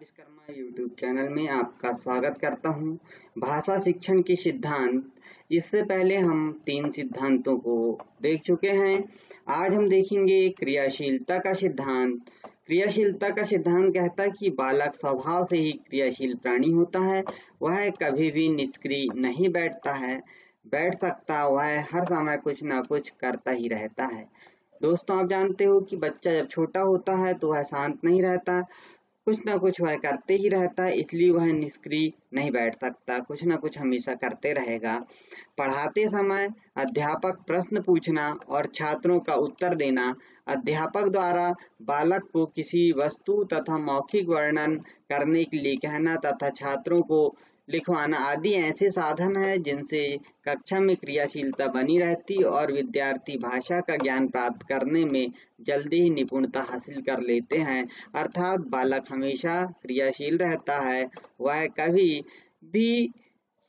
Vishwakarma YouTube channel में आपका स्वागत करता हूँ। भाषा शिक्षण के सिद्धांत। इससे पहले हम तीन सिद्धांतों को देख चुके हैं। आज हम देखेंगे क्रियाशीलता का सिद्धांत। क्रियाशीलता का सिद्धांत कहता है कि बालक स्वभाव से ही क्रियाशील प्राणी होता है। वह कभी भी निष्क्रिय नहीं बैठता है। बैठ सकता, वह हर समय कुछ ना कुछ करता ही रहता है। दोस्तों, आप जानते हो कि बच्चा जब छोटा होता है तो वह शांत नहीं रहता। कुछ ना कुछ वह करते ही रहता है इसलिए वह निष्क्रिय नहीं बैठ सकता। कुछ ना कुछ हमेशा करते रहेगा। पढ़ाते समय अध्यापक प्रश्न पूछना और छात्रों का उत्तर देना, अध्यापक द्वारा बालक को किसी वस्तु तथा मौखिक वर्णन करने के लिए कहना तथा छात्रों को लिखवाना आदि ऐसे साधन है जिनसे कक्षा में क्रियाशीलता बनी रहती और विद्यार्थी भाषा का ज्ञान प्राप्त करने में जल्दी ही निपुणता हासिल कर लेते हैं। अर्थात बालक हमेशा क्रियाशील रहता है, वह कभी भी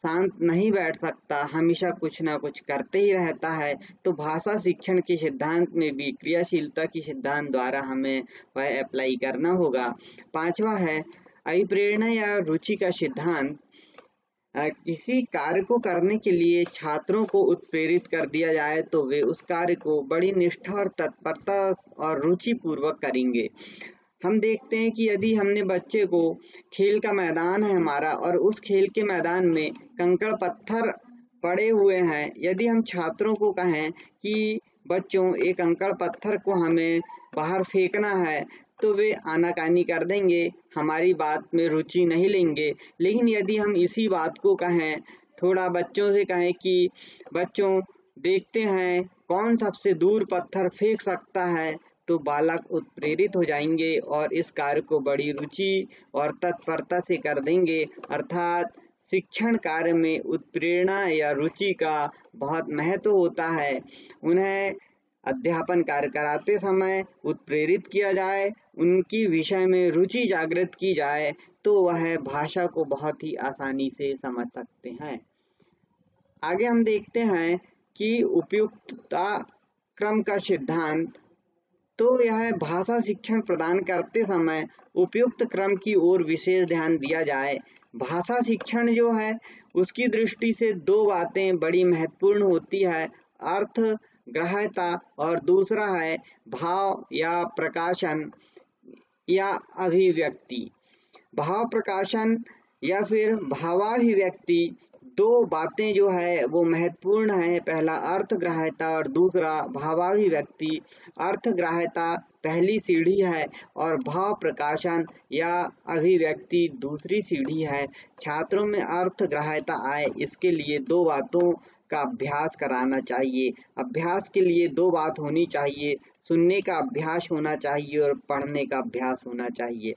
शांत नहीं बैठ सकता, हमेशा कुछ ना कुछ करते ही रहता है। तो भाषा शिक्षण के सिद्धांत में भी क्रियाशीलता के सिद्धांत द्वारा हमें वह अप्लाई करना होगा। पांचवा है, अभिप्रेरणा या रुचि का सिद्धांत। किसी कार्य को करने के लिए छात्रों को उत्प्रेरित कर दिया जाए तो वे उस कार्य को बड़ी निष्ठा और तत्परता और रुचि पूर्वक करेंगे। हम देखते हैं कि यदि हमने बच्चे को खेल का मैदान है हमारा और उस खेल के मैदान में कंकड़ पत्थर पड़े हुए हैं, यदि हम छात्रों को कहें कि बच्चों, एक अंकड़ पत्थर को हमें बाहर फेंकना है तो वे आनाकानी कर देंगे, हमारी बात में रुचि नहीं लेंगे। लेकिन यदि हम इसी बात को कहें, थोड़ा बच्चों से कहें कि, बच्चों, देखते हैं, कौन सबसे दूर पत्थर फेंक सकता है? तो बालक उत्प्रेरित हो जाएँगे और इस कार्य को बड़ी रुचि और तत्परता से कर देंगे। अर्थात शिक्षण कार्य में उत्प्रेरणा या रुचि का बहुत महत्व होता है। उन्हें अध्यापन कार्य कराते समय उत्प्रेरित किया जाए, उनकी विषय में रुचि जागृत की जाए तो वह भाषा को बहुत ही आसानी से समझ सकते हैं। आगे हम देखते हैं कि उपयुक्तता क्रम का सिद्धांत तो यह भाषा शिक्षण प्रदान करते समय उपयुक्त क्रम की ओर विशेष ध्यान दिया जाए। भाषा शिक्षण जो है, उसकी दृष्टि से दो बातें बड़ी महत्वपूर्ण होती है। अर्थ ग्रहता और दूसरा है, भाव या प्रकाशन या अभिव्यक्ति। भाव प्रकाशन या फिर भावाभिव्यक्ति दो बातें जो है, वो महत्वपूर्ण है। पहला अर्थ ग्राह्यता और दूसरा, भावाभिव्यक्ति। अर्थ ग्राह्यता पहली सीढ़ी है और भाव प्रकाशन या अभिव्यक्ति दूसरी सीढ़ी है। छात्रों में अर्थ ग्राह्यता आए, इसके लिए दो बातों का अभ्यास कराना चाहिए। अभ्यास के लिए दो बात होनी चाहिए। सुनने का अभ्यास होना चाहिए और पढ़ने का अभ्यास होना चाहिए।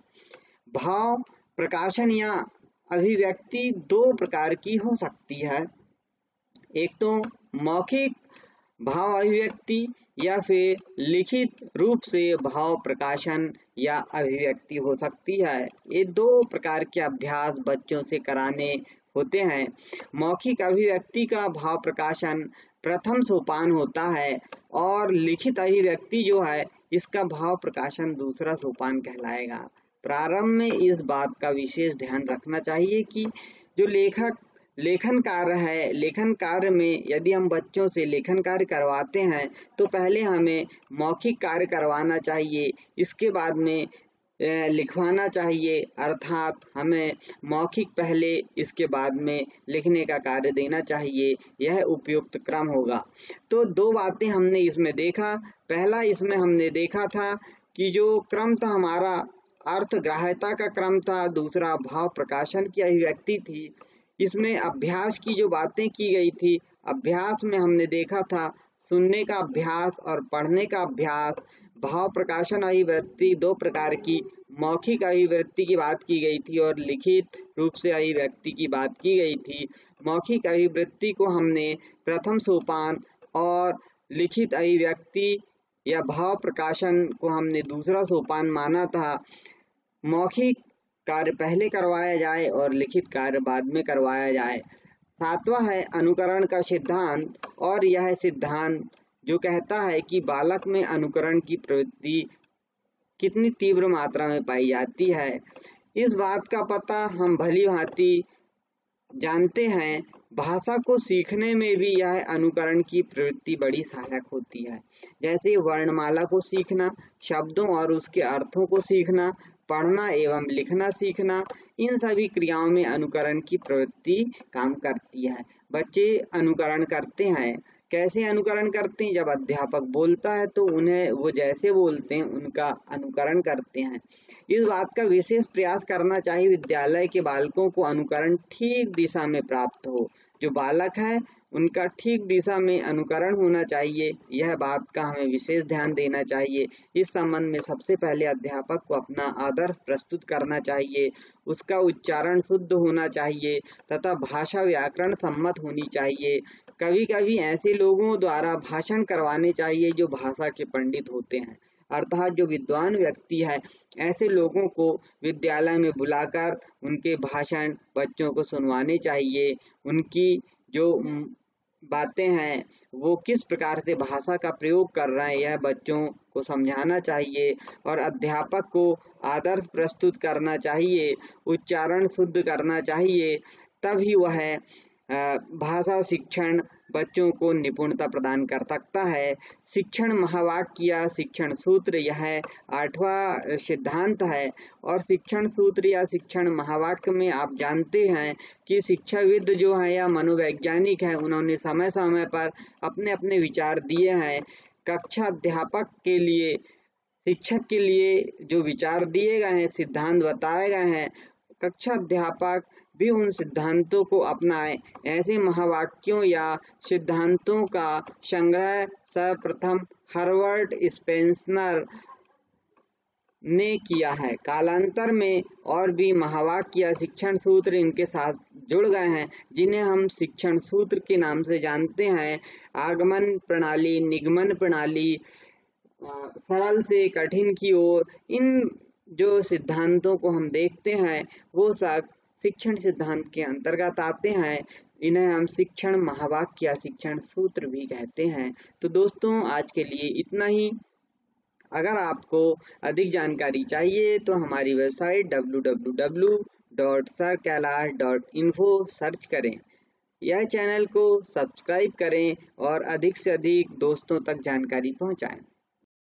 भाव प्रकाशन या अभिव्यक्ति दो प्रकार की हो सकती है। एक तो मौखिक भाव अभिव्यक्ति या फिर लिखित रूप से भाव प्रकाशन या अभिव्यक्ति हो सकती है। ये दो प्रकार के अभ्यास बच्चों से कराने होते हैं। मौखिक अभिव्यक्ति का भाव प्रकाशन प्रथम सोपान होता है और लिखित अभिव्यक्ति जो है, इसका भाव प्रकाशन दूसरा सोपान कहलाएगा। प्रारंभ में इस बात का विशेष ध्यान रखना चाहिए कि जो लेखक, लेखन कार्य है, लेखन कार्य में यदि हम बच्चों से लेखन कार्य करवाते हैं तो पहले हमें मौखिक कार्य करवाना चाहिए, इसके बाद में लिखवाना चाहिए, अर्थात हमें मौखिक पहले, इसके बाद में लिखने का कार्य देना चाहिए, यह उपयुक्त क्रम होगा। तो दो बातें हमने इसमें देखा। पहला इसमें हमने देखा था कि जो क्रम था हमारा अर्थ ग्राह्यता का क्रम था, दूसरा भाव प्रकाशन की अभिव्यक्ति थी। इसमें अभ्यास की जो बातें की गई थी, अभ्यास में हमने देखा था, सुनने का अभ्यास और पढ़ने का अभ्यास, भाव प्रकाशन अभिवृत्ति दो प्रकार की मौखिक अभिवृत्ति की बात की गई थी और लिखित रूप से अभिव्यक्ति की बात की गई थी। मौखिक अभिवृत्ति को हमने प्रथम सोपान और लिखित अभिव्यक्ति या भाव प्रकाशन को हमने दूसरा सोपान माना था। मौखिक कार्य पहले करवाया जाए और लिखित कार्य बाद में करवाया जाए। सातवां है अनुकरण का सिद्धांत और यह सिद्धांत जो कहता है कि बालक में अनुकरण की प्रवृत्ति कितनी तीव्र मात्रा में पाई जाती है। इस बात का पता हम भली भांति जानते हैं। भाषा को सीखने में भी यह अनुकरण की प्रवृत्ति बड़ी सहायक होती है। जैसे वर्णमाला को सीखना, शब्दों और उसके अर्थों को सीखना पढ़ना एवं लिखना सीखना, इन सभी क्रियाओं में अनुकरण की प्रवृत्ति काम करती है। बच्चे अनुकरण करते हैं। कैसे अनुकरण करते हैं? जब अध्यापक बोलता है तो उन्हें वो जैसे बोलते हैं, उनका अनुकरण करते हैं। इस बात का विशेष प्रयास करना चाहिए विद्यालय के बालकों को अनुकरण ठीक दिशा में प्राप्त हो। जो बालक है, उनका ठीक दिशा में अनुकरण होना चाहिए। यह बात का हमें विशेष ध्यान देना चाहिए। इस संबंध में सबसे पहले अध्यापक को अपना आदर्श प्रस्तुत करना चाहिए। उसका उच्चारण शुद्ध होना चाहिए तथा भाषा व्याकरण सम्मत होनी चाहिए। कभी कभी ऐसे लोगों द्वारा भाषण करवाने चाहिए जो भाषा के पंडित होते हैं। अर्थात जो विद्वान व्यक्ति है, ऐसे लोगों को विद्यालय में बुलाकर उनके भाषण बच्चों को सुनवाने चाहिए। उनकी जो बातें हैं, वो किस प्रकार से भाषा का प्रयोग कर रहे हैं, यह बच्चों को समझाना चाहिए और अध्यापक को आदर्श प्रस्तुत करना चाहिए, उच्चारण शुद्ध करना चाहिए, तभी वह भाषा शिक्षण बच्चों को निपुणता प्रदान कर सकता है। शिक्षण महावाक्य, शिक्षण सूत्र यह आठवां सिद्धांत है और शिक्षण सूत्र या शिक्षण महावाक्य में आप जानते हैं कि शिक्षाविद जो है या मनोवैज्ञानिक है, उन्होंने समय समय पर अपने अपने विचार दिए हैं। कक्षा अध्यापक के लिए, शिक्षक के लिए जो विचार दिए गए हैं, सिद्धांत बताए गए हैं, कक्षा अध्यापक भी उन सिद्धांतों को अपनाए। ऐसे महावाक्यों या सिद्धांतों का संग्रह सर्वप्रथम हर्वर्ड स्पेंसनर ने किया है। कालांतर में और भी महावाक्य या शिक्षण सूत्र इनके साथ जुड़ गए हैं, जिन्हें हम शिक्षण सूत्र के नाम से जानते हैं। आगमन प्रणाली, निगमन प्रणाली सरल से कठिन की ओर, इन जो सिद्धांतों को हम देखते हैं, वो सब शिक्षण सिद्धांत के अंतर्गत आते हैं। इन्हें हम शिक्षण महावाक्य या शिक्षण सूत्र भी कहते हैं। तो दोस्तों, आज के लिए इतना ही। अगर आपको अधिक जानकारी चाहिए तो हमारी वेबसाइट www.sarkailash.info सर्च करें। यह चैनल को सब्सक्राइब करें और अधिक से अधिक दोस्तों तक जानकारी पहुंचाएँ।